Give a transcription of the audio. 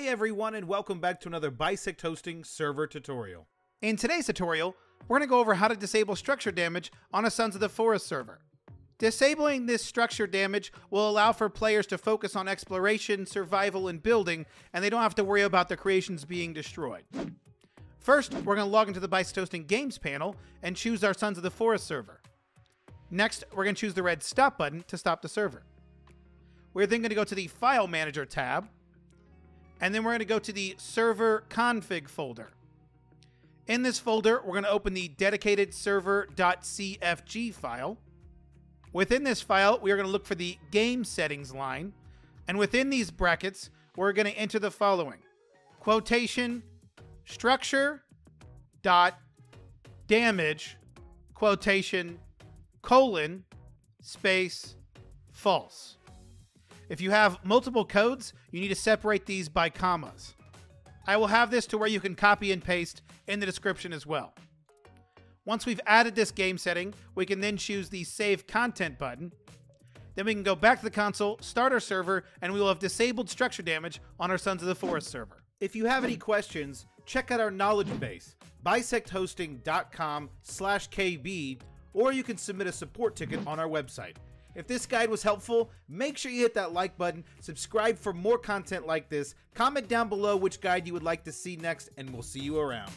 Hey everyone and welcome back to another Bisect Hosting server tutorial. In today's tutorial, we're going to go over how to disable structure damage on a Sons of the Forest server. Disabling this structure damage will allow for players to focus on exploration, survival, and building, and they don't have to worry about their creations being destroyed. First, we're going to log into the Bisect Hosting Games panel and choose our Sons of the Forest server. Next, we're going to choose the red Stop button to stop the server. We're then going to go to the File Manager tab, and then we're going to go to the Server Config folder. In this folder, we're going to open the dedicated server.cfg file. Within this file, we are going to look for the game settings line. And within these brackets, we're going to enter the following quotation structure dot damage quotation colon space false. If you have multiple codes, you need to separate these by commas. I will have this to where you can copy and paste in the description as well. Once we've added this game setting, we can then choose the Save Content button. Then we can go back to the console, start our server, and we will have disabled structure damage on our Sons of the Forest server. If you have any questions, check out our knowledge base, bisecthosting.com slash KB, or you can submit a support ticket on our website. If this guide was helpful, make sure you hit that like button, subscribe for more content like this, comment down below which guide you would like to see next, and we'll see you around.